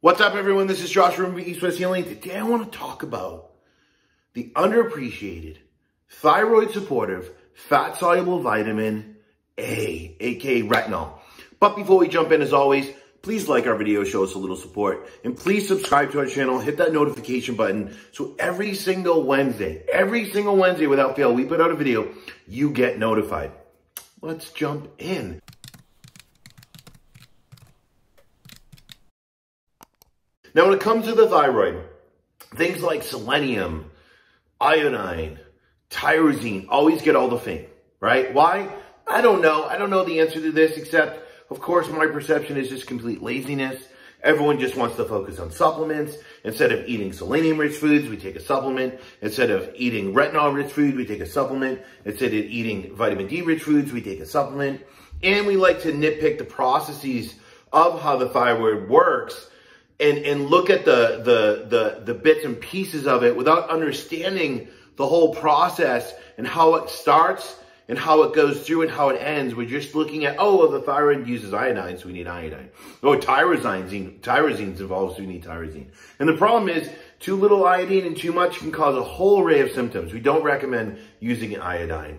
What's up, everyone? This is Josh from East West Healing. Today, I want to talk about the underappreciated, thyroid supportive, fat soluble vitamin A, aka retinol. But before we jump in, as always, please like our video, show us a little support, and please subscribe to our channel, hit that notification button, so every single Wednesday, every single Wednesday without fail, we put out a video, you get notified. Let's jump in. Now, when it comes to the thyroid, things like selenium, iodine, tyrosine always get all the fame, right? Why? I don't know. I don't know the answer to this, except, of course, my perception is just complete laziness. Everyone just wants to focus on supplements. Instead of eating selenium-rich foods, we take a supplement. Instead of eating retinol-rich food, we take a supplement. Instead of eating vitamin D-rich foods, we take a supplement. And we like to nitpick the processes of how the thyroid works and and look at the the the the bits and pieces of it without understanding the whole process and how it starts and how it goes through and how it ends. We're just looking at, oh, well, the thyroid uses iodine, so we need iodine. Oh, tyrosine, tyrosine's involved, so we need tyrosine. And the problem is, too little iodine and too much can cause a whole array of symptoms. We don't recommend using iodine.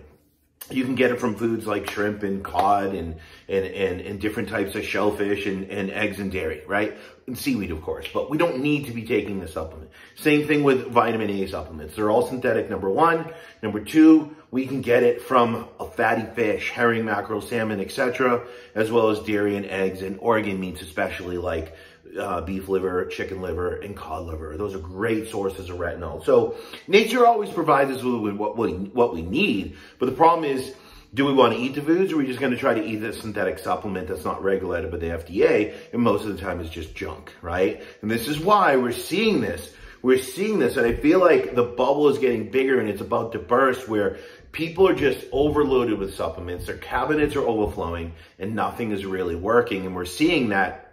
You can get it from foods like shrimp and cod and, and, and, and different types of shellfish and, and eggs and dairy, right? And seaweed, of course, but we don't need to be taking the supplement. Same thing with vitamin A supplements. They're all synthetic, number one. Number two, we can get it from a fatty fish, herring, mackerel, salmon, etc., as well as dairy and eggs and organ meats, especially like uh, beef liver, chicken liver, and cod liver. Those are great sources of retinol. So nature always provides us with what we, what we need, but the problem is, do we want to eat the foods or are we just going to try to eat the synthetic supplement that's not regulated by the FDA and most of the time it's just junk, right? And this is why we're seeing this. We're seeing this and I feel like the bubble is getting bigger and it's about to burst where people are just overloaded with supplements. Their cabinets are overflowing and nothing is really working. And we're seeing that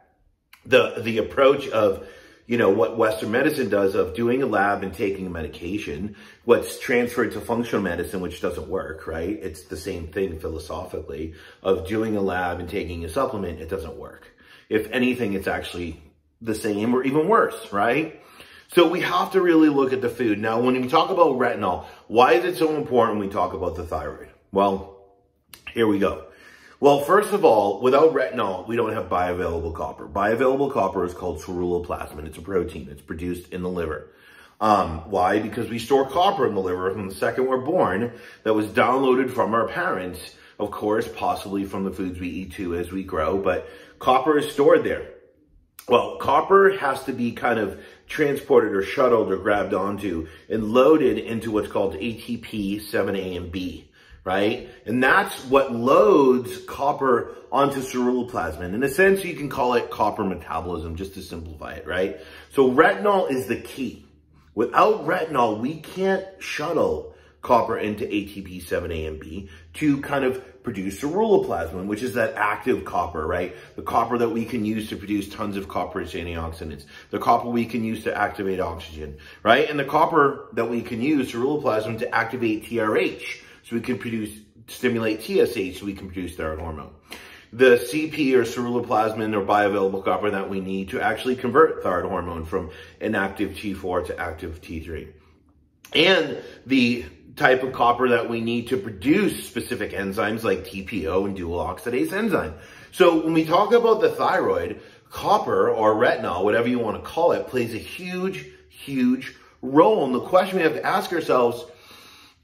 the the approach of you know what western medicine does of doing a lab and taking a medication what's transferred to functional medicine which doesn't work right? It's the same thing philosophically of doing a lab and taking a supplement. It doesn't work. If anything it's actually the same or even worse right? So we have to really look at the food. Now when we talk about retinol why is it so important we talk about the thyroid? Well here we go well, first of all, without retinol, we don't have bioavailable copper. Bioavailable copper is called ceruloplasmin. It's a protein. It's produced in the liver. Um, why? Because we store copper in the liver from the second we're born that was downloaded from our parents, of course, possibly from the foods we eat too as we grow, but copper is stored there. Well, copper has to be kind of transported or shuttled or grabbed onto and loaded into what's called ATP 7A and B right? And that's what loads copper onto ceruloplasmin. In a sense, you can call it copper metabolism, just to simplify it, right? So retinol is the key. Without retinol, we can't shuttle copper into ATP 7A and B to kind of produce ceruloplasmin, which is that active copper, right? The copper that we can use to produce tons of copper-rich antioxidants. The copper we can use to activate oxygen, right? And the copper that we can use, ceruloplasmin, to activate TRH, so we can produce, stimulate TSH so we can produce thyroid hormone. The CP or ceruloplasmin or bioavailable copper that we need to actually convert thyroid hormone from inactive T4 to active T3. And the type of copper that we need to produce specific enzymes like TPO and dual oxidase enzyme. So when we talk about the thyroid, copper or retinol, whatever you want to call it, plays a huge, huge role. And the question we have to ask ourselves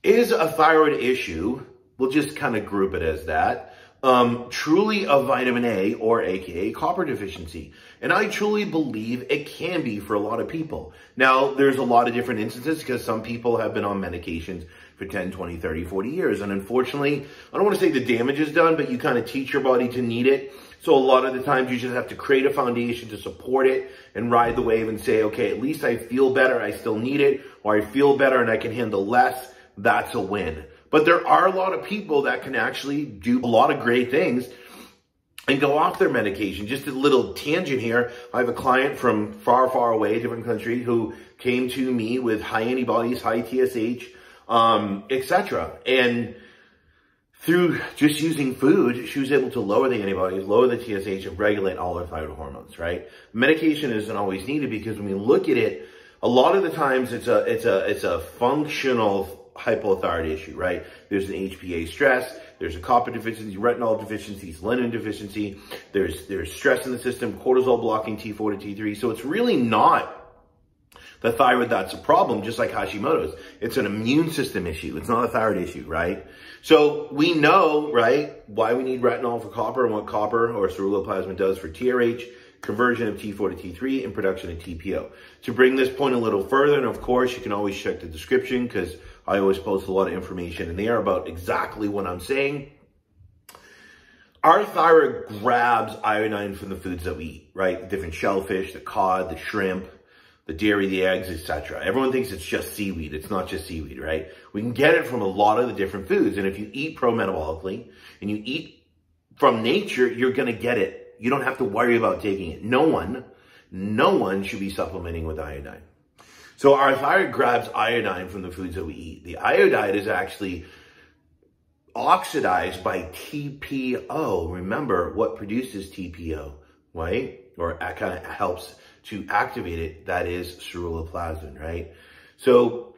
is a thyroid issue, we'll just kind of group it as that, um, truly a vitamin A or AKA copper deficiency. And I truly believe it can be for a lot of people. Now, there's a lot of different instances because some people have been on medications for 10, 20, 30, 40 years. And unfortunately, I don't want to say the damage is done, but you kind of teach your body to need it. So a lot of the times you just have to create a foundation to support it and ride the wave and say, okay, at least I feel better. I still need it or I feel better and I can handle less that's a win. But there are a lot of people that can actually do a lot of great things and go off their medication. Just a little tangent here. I have a client from far, far away, different country, who came to me with high antibodies, high TSH, um, etc. And through just using food, she was able to lower the antibodies, lower the TSH, and regulate all her thyroid hormones, right? Medication isn't always needed because when we look at it, a lot of the times it's a, it's a, it's a functional hypothyroid issue, right? There's an HPA stress, there's a copper deficiency, retinol deficiency, selenium deficiency, there's, there's stress in the system, cortisol blocking T4 to T3. So it's really not the thyroid that's a problem, just like Hashimoto's. It's an immune system issue. It's not a thyroid issue, right? So we know, right, why we need retinol for copper and what copper or ceruloplasmin does for TRH, conversion of T4 to T3, and production of TPO. To bring this point a little further, and of course, you can always check the description because I always post a lot of information in there about exactly what I'm saying. Our thyroid grabs iodine from the foods that we eat, right? The different shellfish, the cod, the shrimp, the dairy, the eggs, etc. Everyone thinks it's just seaweed. It's not just seaweed, right? We can get it from a lot of the different foods. And if you eat pro-metabolically and you eat from nature, you're going to get it. You don't have to worry about taking it. No one, no one should be supplementing with iodine. So our thyroid grabs iodine from the foods that we eat. The iodide is actually oxidized by TPO. Remember what produces TPO, right? Or kind of helps to activate it, that is ceruloplasmin, right? So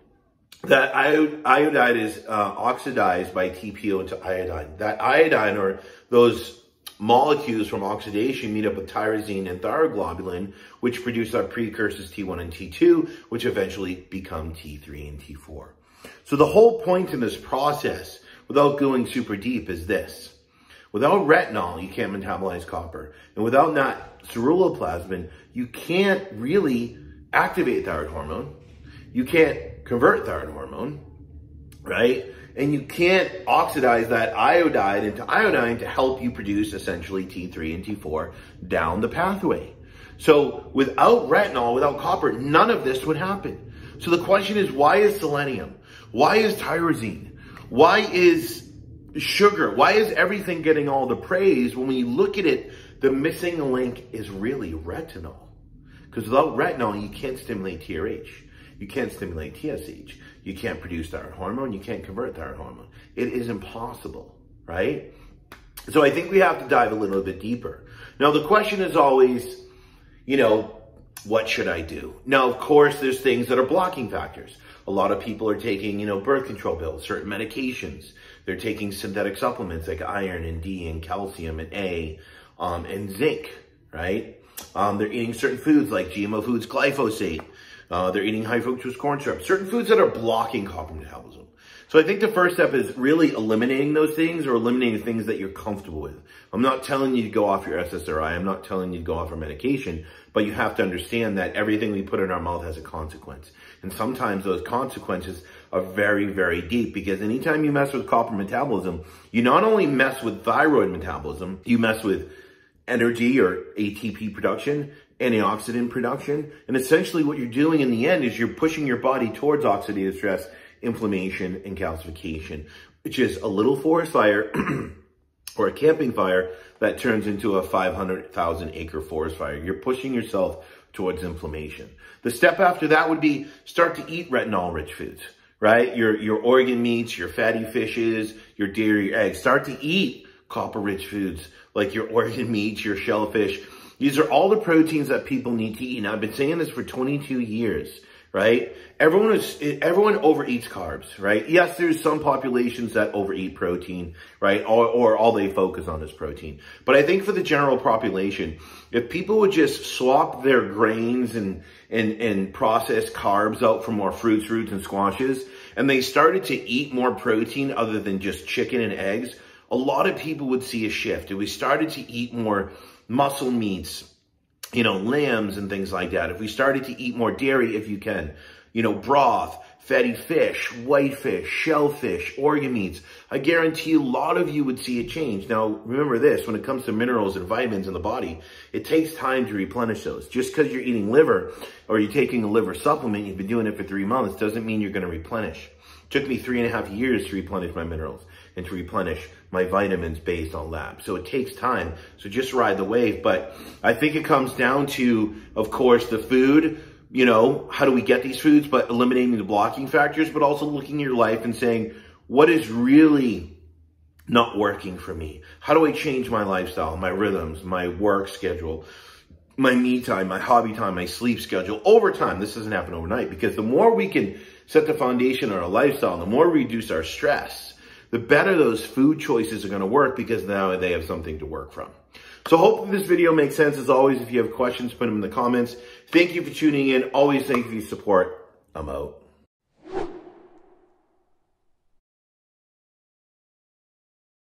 that iodide is uh, oxidized by TPO into iodine. That iodine or those molecules from oxidation meet up with tyrosine and thyroglobulin, which produce our precursors T1 and T2, which eventually become T3 and T4. So the whole point in this process, without going super deep, is this. Without retinol, you can't metabolize copper. And without that ceruloplasmin, you can't really activate thyroid hormone. You can't convert thyroid hormone, right? And you can't oxidize that iodide into iodine to help you produce essentially T3 and T4 down the pathway. So without retinol, without copper, none of this would happen. So the question is, why is selenium? Why is tyrosine? Why is sugar. Why is everything getting all the praise when you look at it, the missing link is really retinol? Because without retinol, you can't stimulate TRH. You can't stimulate TSH. You can't produce thyroid hormone. You can't convert thyroid hormone. It is impossible, right? So I think we have to dive a little bit deeper. Now, the question is always, you know, what should I do? Now, of course, there's things that are blocking factors. A lot of people are taking, you know, birth control pills, certain medications. They're taking synthetic supplements like iron and D and calcium and A um, and zinc, right? Um, they're eating certain foods like GMO foods, glyphosate. Uh, they're eating high fructose corn syrup, certain foods that are blocking copper metabolism. So I think the first step is really eliminating those things or eliminating things that you're comfortable with. I'm not telling you to go off your SSRI. I'm not telling you to go off your medication, but you have to understand that everything we put in our mouth has a consequence. And sometimes those consequences are very, very deep because anytime you mess with copper metabolism, you not only mess with thyroid metabolism, you mess with energy or ATP production, antioxidant production. And essentially what you're doing in the end is you're pushing your body towards oxidative stress, inflammation, and calcification, which is a little forest fire or a camping fire that turns into a 500,000 acre forest fire. You're pushing yourself towards inflammation. The step after that would be start to eat retinol rich foods, right? Your, your organ meats, your fatty fishes, your dairy, your eggs. Start to eat copper rich foods like your organ meats, your shellfish. These are all the proteins that people need to eat. Now, I've been saying this for 22 years right? Everyone is, everyone overeats carbs, right? Yes, there's some populations that overeat protein, right? Or, or all they focus on is protein. But I think for the general population, if people would just swap their grains and, and, and processed carbs out for more fruits, roots, and squashes, and they started to eat more protein other than just chicken and eggs, a lot of people would see a shift. If we started to eat more muscle meats, you know, lambs and things like that. If we started to eat more dairy, if you can, you know, broth, fatty fish, whitefish, shellfish, organ meats, I guarantee a lot of you would see a change. Now, remember this, when it comes to minerals and vitamins in the body, it takes time to replenish those. Just because you're eating liver or you're taking a liver supplement, you've been doing it for three months, doesn't mean you're going to replenish. It took me three and a half years to replenish my minerals and to replenish my vitamins based on labs. So it takes time. So just ride the wave. But I think it comes down to, of course, the food, you know, how do we get these foods, but eliminating the blocking factors, but also looking at your life and saying, what is really not working for me? How do I change my lifestyle, my rhythms, my work schedule, my me time, my hobby time, my sleep schedule over time? This doesn't happen overnight because the more we can set the foundation on our lifestyle, the more we reduce our stress, the better those food choices are going to work because now they have something to work from. So hopefully this video makes sense. As always, if you have questions, put them in the comments. Thank you for tuning in. Always thank you for your support. I'm out.